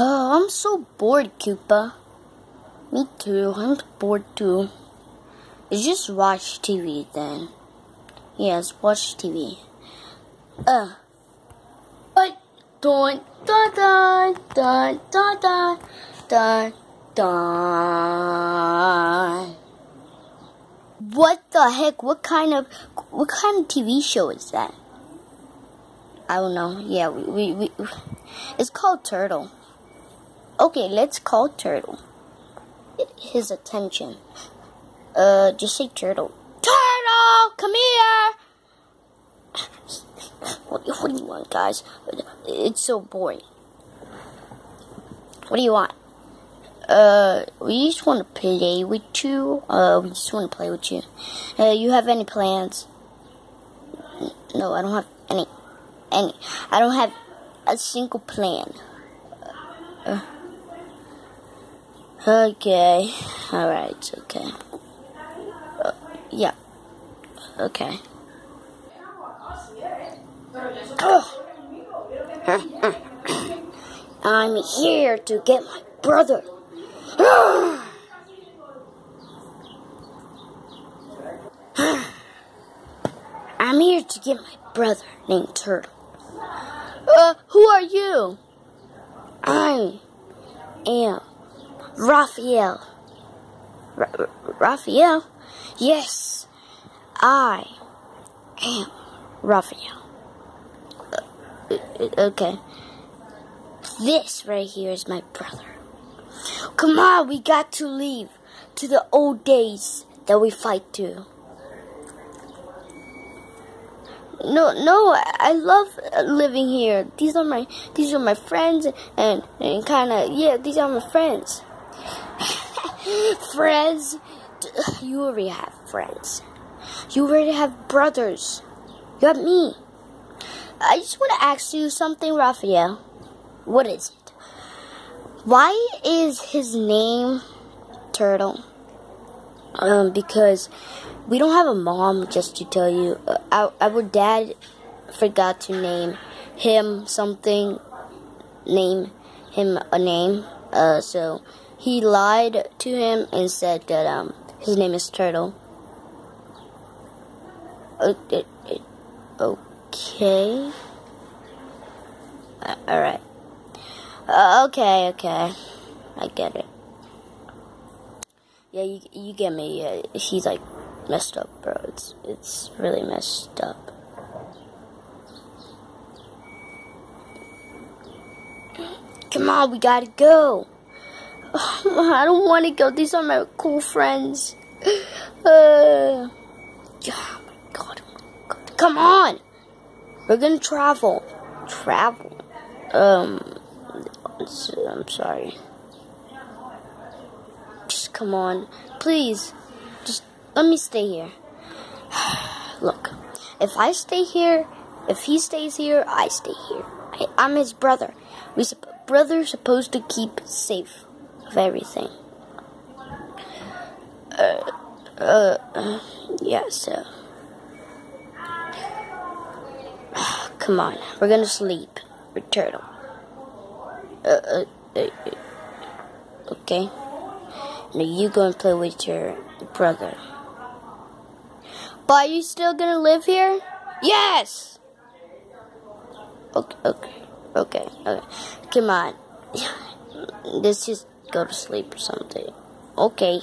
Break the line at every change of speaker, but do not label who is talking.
Oh, I'm so bored, Koopa. Me too, I'm bored too. It's just watch TV then. Yes, watch TV. Uh. Dun dun dun dun dun dun dun dun. What the heck? What kind of what kind of TV show is that? I don't know. Yeah, we we, we it's called Turtle. Okay, let's call Turtle. Get his attention. Uh, just say Turtle. Turtle, come here. What, what do you want, guys? It's so boring. What do you want? Uh, we just want to play with you. Uh, we just want to play with you. Uh, you have any plans? No, I don't have any. Any. I don't have a single plan. Uh, okay. Alright, okay. Uh, yeah. Okay. I'm here to get my brother. I'm here to get my brother named Turtle. Uh, who are you? I am Raphael. Ra- Raphael? Yes, I am Raphael. Uh, okay. This right here is my brother. Come on, we got to leave to the old days that we fight to. No, no, I love living here. These are my, these are my friends, and and kind of, yeah, these are my friends. friends, you already have friends. You already have brothers. You have me. I just want to ask you something, Raphael. What is it? Why is his name Turtle? Um, because we don't have a mom, just to tell you. Uh, our, our dad forgot to name him something, name him a name. Uh, so he lied to him and said that um his name is Turtle. Uh, okay. Uh, all right. Uh, okay, okay. I get it. Yeah, you you get me. Yeah, he's like messed up, bro. It's it's really messed up. Come on, we gotta go. I don't want to go. These are my cool friends. Uh, oh my god. Come on. We're gonna travel. Travel. Um, I'm sorry. Just come on. Please. Just let me stay here. Look, if I stay here, if he stays here, I stay here. I, I'm his brother. We brothers supposed to keep safe of everything. Uh, uh, yeah, so. Come on, we're gonna sleep. We're turtle. Uh, uh, uh, uh, okay. Now you go and play with your brother. But are you still gonna live here? Yes! Okay, okay, okay, okay. Come on. this is go to sleep or something. Okay.